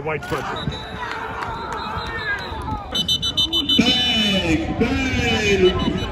Yeah, white sweatshirt. Bang! Bang!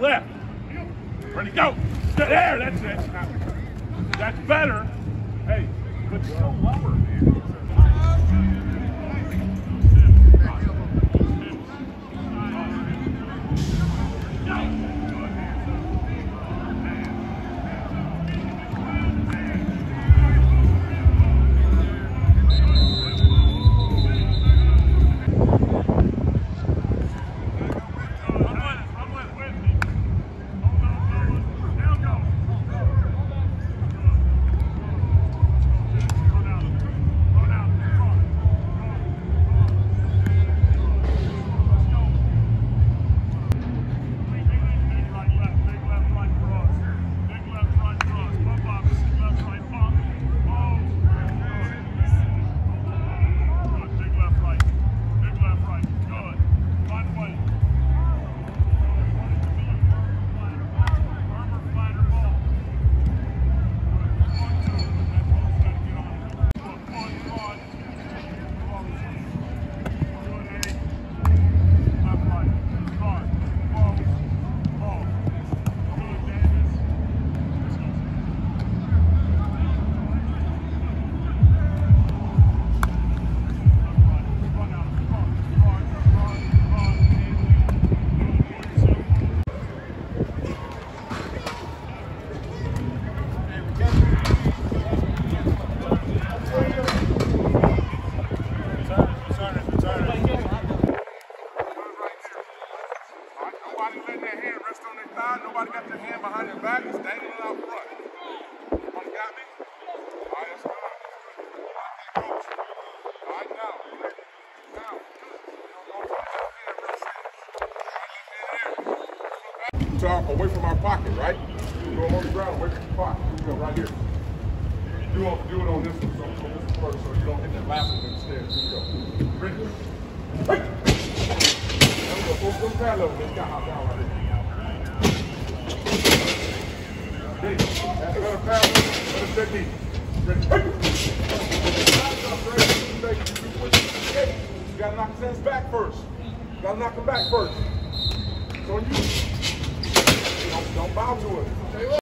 Lift. Ready, go! There, that's it. That's better. Hey, but still lower, man. Nobody their hand rest on their thigh, nobody got their hand behind their back. It's dangling out front. Everybody got me? All right, that's good. All right, coach. All right, now. Now. Don't put your hand real safe. All right, So away from our pocket, right? Them on the ground, away from your pocket. You go right here. Do, it- do it on this one, so, so this one first, so you don't hit that last one instead. Here you go. Ready? Hey! There we go. Go, go parallel. Let's go out down right there. That's another parallel. Another technique. Ready? You gotta knock his hands back first. You gotta knock him back first. It's on you. Don't, bow to it.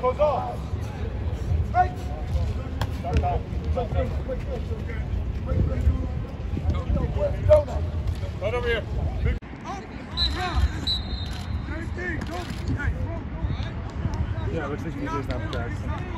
Close off. Right. Right over here. Big Yeah, looks like you